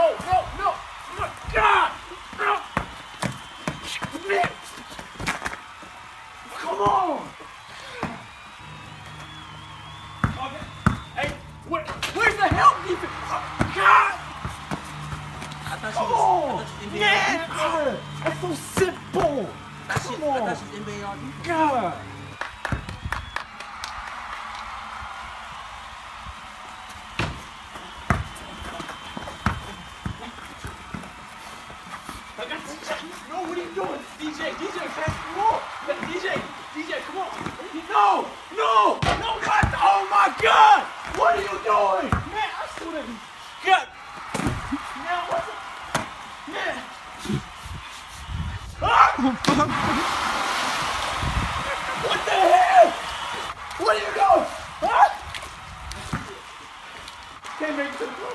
no, no. Oh my God. No. Come on. Okay. Hey, where, where's the help defense? Oh, God. I thought Come was. on. I thought she was NBA Man. ah, That's so simple. Come on. thought she was NBA all defense. God. I got DJ. No, what are you doing? DJ, DJ, the ball. DJ, DJ, come on. No, no, no, what? Oh my God. What are you doing? Man, I should have. God. Man, what the? Man. Ah! What the hell? What are you doing? Huh? Can't make it to the